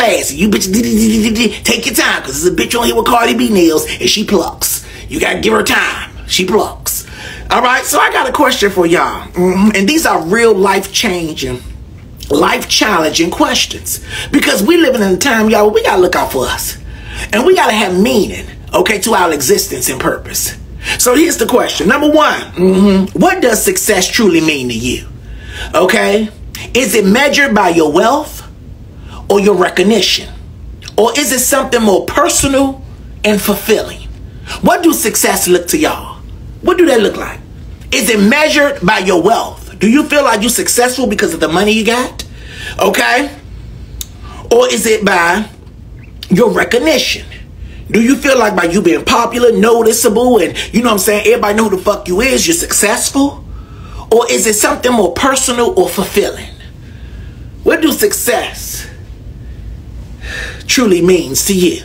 fast. You bitch, take your time, because there's a bitch on here with Cardi B nails, and she plucks. You gotta give her time. She plucks. All right, so I got a question for y'all. Mm-hmm. And these are real life changing, life challenging questions. Because we living in a time, y'all, we gotta look out for us. And we gotta have meaning, okay, to our existence and purpose. So here's the question. Number one, mm-hmm, what does success truly mean to you? Okay? Is it measured by your wealth or your recognition? Or is it something more personal and fulfilling? What do success look to y'all? What do that look like? Is it measured by your wealth? Do you feel like you're successful because of the money you got? Okay? Or is it by your recognition? Do you feel like by you being popular, noticeable, and you know what I'm saying, everybody know who the fuck you is, you're successful? Or is it something more personal or fulfilling? What do success truly means to you?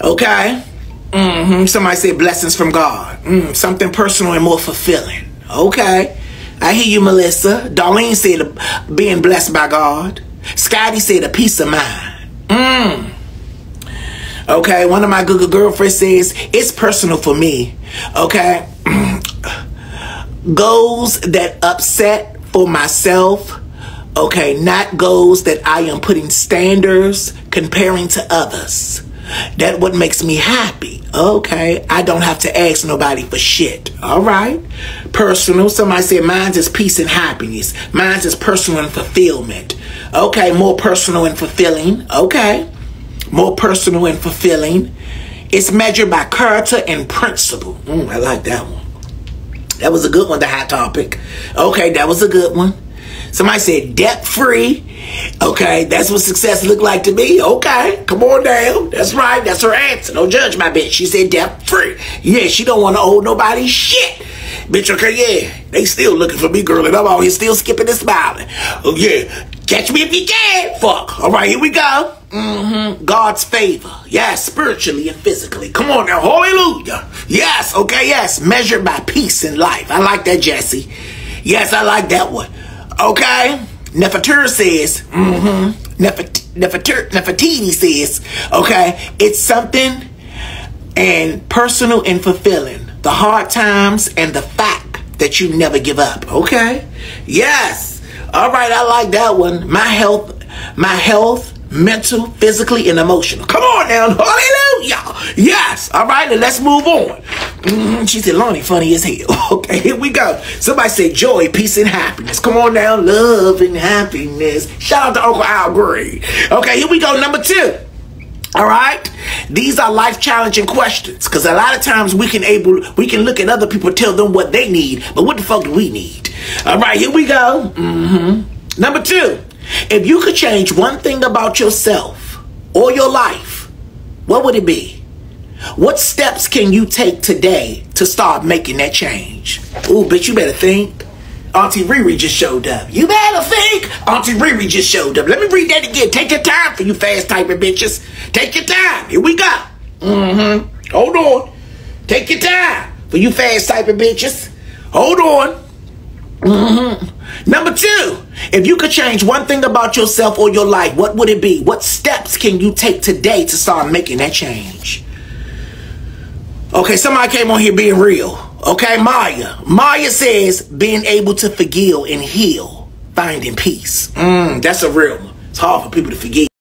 Okay? Mm-hmm. Somebody said blessings from God. Mm, something personal and more fulfilling. Okay. I hear you, Melissa. Darlene said being blessed by God. Scotty said a peace of mind. Mm. Okay, one of my Google girlfriends says it's personal for me. Okay. goals that upset for myself. Okay, not goals that I am putting standards comparing to others. That what makes me happy. Okay, I don't have to ask nobody for shit. All right, personal. Somebody said mine's is peace and happiness. Mine's is personal and fulfillment. Okay, more personal and fulfilling. Okay, more personal and fulfilling. It's measured by character and principle. Mm, I like that one. That was a good one, the hot topic. Okay, that was a good one. Somebody said debt free. Okay, that's what success looked like to me. Okay, come on down. That's right. That's her answer. Don't judge my bitch. She said debt free. Yeah, she don't want to owe nobody shit. Bitch, okay, yeah. They still looking for me, girl, and I'm out here still skipping and smiling. Oh, yeah. Catch me if you can. Fuck. All right, here we go. Mm-hmm. God's favor. Yes, spiritually and physically. Come on now. Hallelujah. Yes, okay, yes. Measured by peace in life. I like that, Jesse. Yes, I like that one. Okay? Nefertiti says, mm-hmm. Nefertiti says, okay, it's something and personal and fulfilling. The hard times and the fact that you never give up. Okay? Yes. All right, I like that one. My health, my health, mental, physically, and emotional. Come on now. Hallelujah. Yes. All right, and let's move on. Mm-hmm. She said, Lonnie, funny as hell. Okay, here we go. Somebody said joy, peace, and happiness. Come on now. Love and happiness. Shout out to Uncle Al Green. Okay, here we go. Number two. All right, these are life challenging questions because a lot of times we can able we can look at other people, tell them what they need, but what the fuck do we need? All right, here we go. Mm-hmm. Number two, if you could change one thing about yourself or your life, what would it be? What steps can you take today to start making that change? Ooh, bitch, you better think. Auntie Riri just showed up. You better think. Auntie Riri just showed up. Let me read that again. Take your time for you fast typing bitches. Take your time. Here we go. Mm-hmm. Hold on. Take your time for you fast typing bitches. Hold on. Mm-hmm. Number two, if you could change one thing about yourself or your life, what would it be? What steps can you take today to start making that change? Okay, somebody came on here being real. Okay, Maya. Maya says being able to forgive and heal, finding peace. Mm, that's a real one. It's hard for people to forgive.